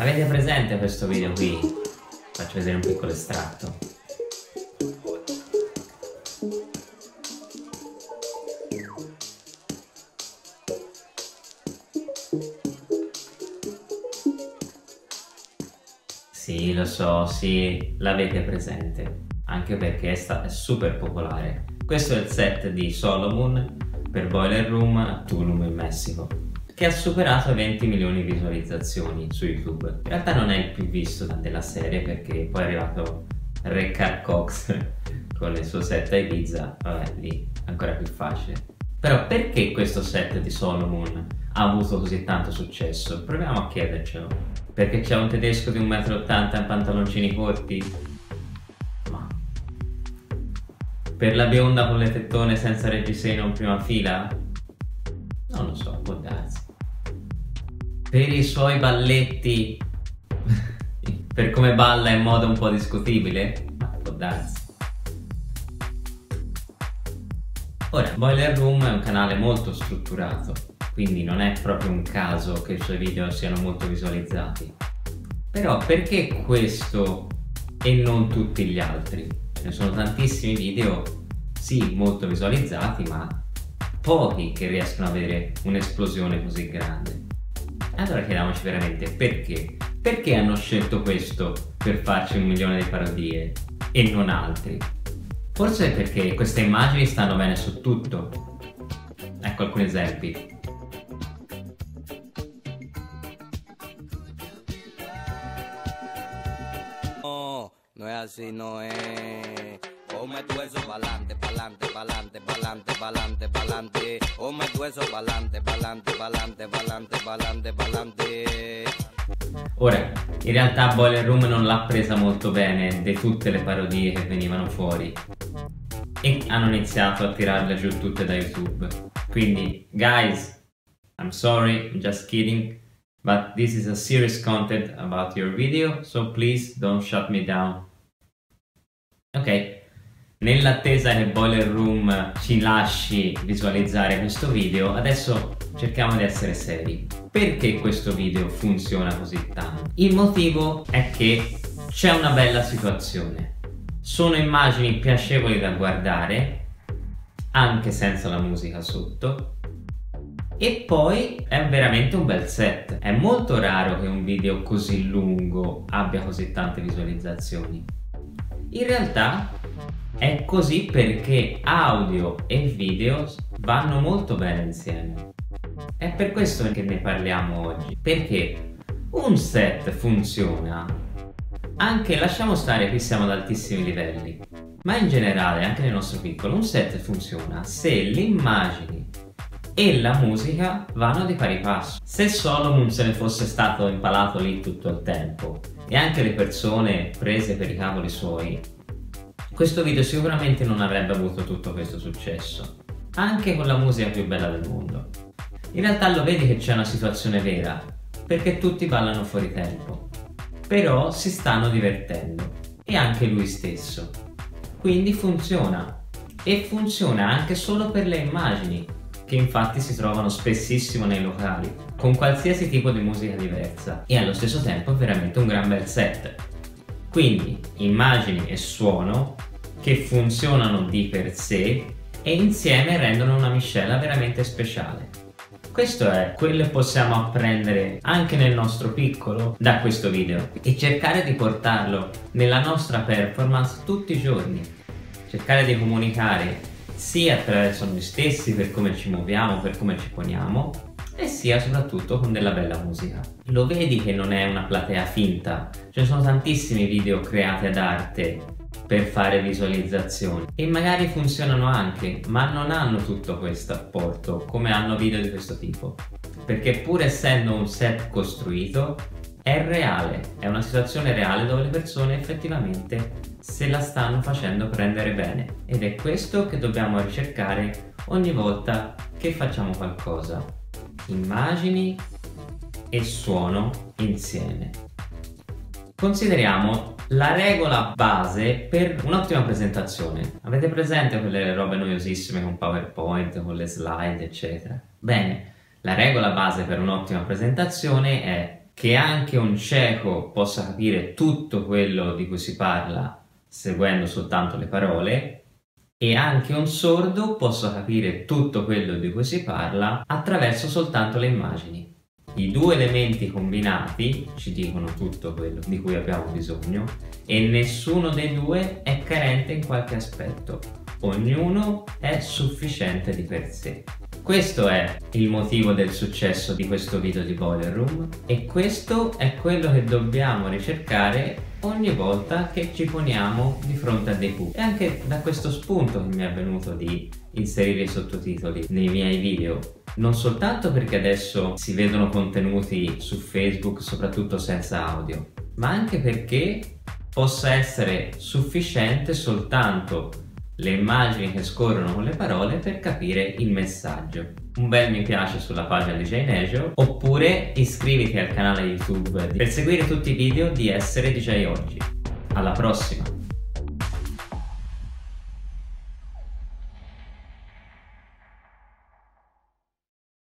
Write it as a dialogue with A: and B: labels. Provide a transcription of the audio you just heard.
A: Avete presente questo video qui? Faccio vedere un piccolo estratto. Sì, lo so, sì, l'avete presente, anche perché è, super popolare. Questo è il set di Solomon per Boiler Room a Tulum in Messico, che ha superato 20 milioni di visualizzazioni su YouTube. In realtà non è il più visto della serie perché poi è arrivato Recard Cox con il suo set a Ibiza, vabbè lì ancora più facile. Però perché questo set di Solomon ha avuto così tanto successo? Proviamo a chiedercelo. Perché c'è un tedesco di 1,80 m in pantaloncini corti? Ma... Per la bionda con le tettone senza reggiseno in prima fila? Non lo so, può darsi. Per i suoi balletti? per come balla in modo un po' discutibile? Ma può darsi. Ora, Boiler Room è un canale molto strutturato quindi non è proprio un caso che i suoi video siano molto visualizzati. Però perché questo e non tutti gli altri? Ce ne sono tantissimi video, sì, molto visualizzati, ma pochi che riescono ad avere un'esplosione così grande. Allora chiediamoci veramente perché? Perché hanno scelto questo per farci un milione di parodie e non altri? Forse perché queste immagini stanno bene su tutto. Ecco alcuni esempi.
B: No es así, no es. Ponme tu eso pa'lante, pa'lante, pa'lante, pa'lante, pa'lante, pa'lante. Ponme tu eso pa'lante, pa'lante, pa'lante, pa'lante, pa'lante, pa'lante.
A: Ora, in realtà Boiler Room non l'ha presa molto bene di tutte le parodie che venivano fuori e hanno iniziato a tirarle giù tutte da YouTube. Quindi, guys, I'm sorry, I'm just kidding, but this is a serious content about your video, so please don't shut me down. Ok, nell'attesa che Boiler Room ci lasci visualizzare questo video, adesso cerchiamo di essere seri. Perché questo video funziona così tanto? Il motivo è che c'è una bella situazione. Sono immagini piacevoli da guardare, anche senza la musica sotto, e poi è veramente un bel set. È molto raro che un video così lungo abbia così tante visualizzazioni. In realtà è così perché audio e video vanno molto bene insieme. È per questo che ne parliamo oggi, perché un set funziona anche, lasciamo stare, qui siamo ad altissimi livelli, ma in generale, anche nel nostro piccolo, un set funziona se le immagini e la musica vanno di pari passo. Se Solomon se ne fosse stato impalato lì tutto il tempo e anche le persone prese per i cavoli suoi, questo video sicuramente non avrebbe avuto tutto questo successo, anche con la musica più bella del mondo. In realtà lo vedi che c'è una situazione vera, perché tutti ballano fuori tempo, però si stanno divertendo, e anche lui stesso. Quindi funziona, e funziona anche solo per le immagini, che infatti si trovano spessissimo nei locali, con qualsiasi tipo di musica diversa e allo stesso tempo è veramente un gran bel set. Quindi immagini e suono che funzionano di per sé e insieme rendono una miscela veramente speciale. Questo è quello che possiamo apprendere anche nel nostro piccolo da questo video e cercare di portarlo nella nostra performance tutti i giorni. Cercare di comunicare sia attraverso noi stessi per come ci muoviamo, per come ci poniamo e sia soprattutto con della bella musica. Lo vedi che non è una platea finta, ce ne sono tantissimi video creati ad arte per fare visualizzazioni e magari funzionano anche, ma non hanno tutto questo apporto come hanno video di questo tipo. Perché pur essendo un set costruito, è reale, è una situazione reale dove le persone effettivamente se la stanno facendo prendere bene ed è questo che dobbiamo ricercare ogni volta che facciamo qualcosa. Immagini e suono insieme. Consideriamo la regola base per un'ottima presentazione. Avete presente quelle robe noiosissime con PowerPoint, con le slide, eccetera? Bene, la regola base per un'ottima presentazione è che anche un cieco possa capire tutto quello di cui si parla seguendo soltanto le parole e anche un sordo possa capire tutto quello di cui si parla attraverso soltanto le immagini. I due elementi combinati ci dicono tutto quello di cui abbiamo bisogno e nessuno dei due è carente in qualche aspetto. Ognuno è sufficiente di per sé. Questo è il motivo del successo di questo video di Boiler Room e questo è quello che dobbiamo ricercare ogni volta che ci poniamo di fronte a dei cubi. E anche da questo spunto che mi è venuto di inserire i sottotitoli nei miei video. Non soltanto perché adesso si vedono contenuti su Facebook soprattutto senza audio, ma anche perché possa essere sufficiente soltanto le immagini che scorrono con le parole per capire il messaggio. Un bel mi piace sulla pagina di Jane oppure iscriviti al canale YouTube per seguire tutti i video di Essere DJ Oggi. Alla prossima!